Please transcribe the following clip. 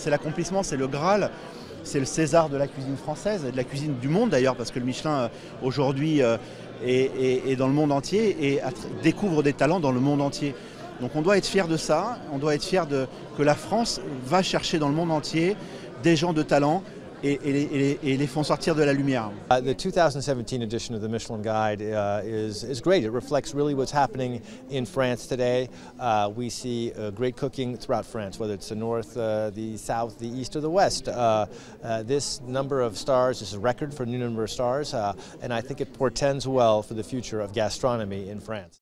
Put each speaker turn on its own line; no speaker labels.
c'est l'accomplissement, c'est le Graal. C'est le César de la cuisine française et de la cuisine du monde d'ailleurs, parce que le Michelin euh, aujourd'hui euh, est, dans le monde entier et découvre des talents dans le monde entier. Donc on doit être fier de ça, on doit être fier de, que la France va chercher dans le monde entier des gens de talent et, et, et, les font sortir de la lumière.
Uh, the 2017 edition of the Michelin Guide uh, is, is great. It reflects really what's happening in France today. Uh, we see uh, great cooking throughout France, whether it's the north, uh, the south, the east, or the west. Uh, this number of stars is a record for new number of stars, and I think it portends well for the future of gastronomy in France.